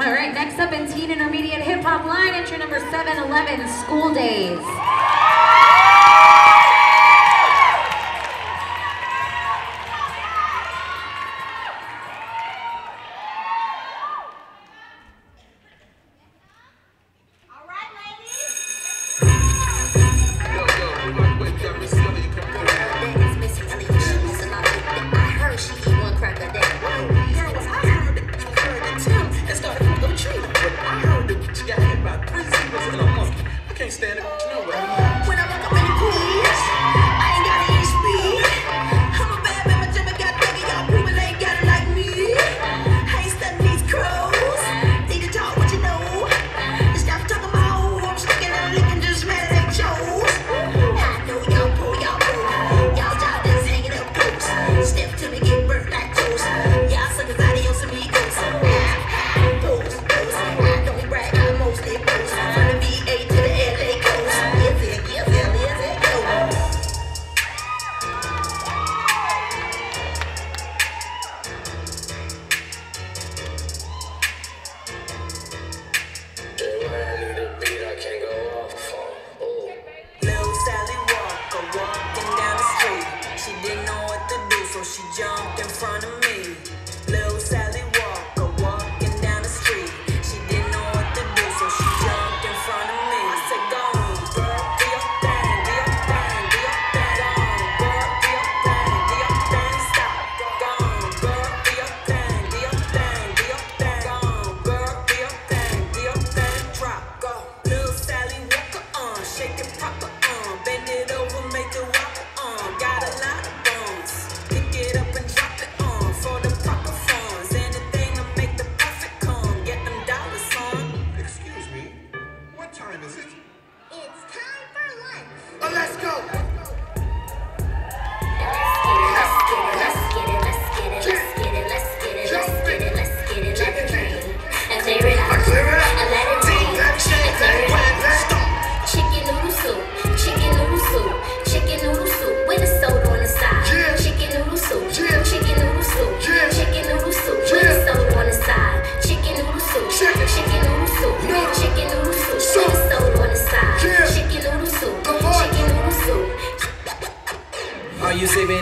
All right, next up in teen intermediate hip hop line, entry number 711, School Daze. in the city.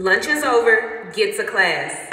Lunch is over. Get to class.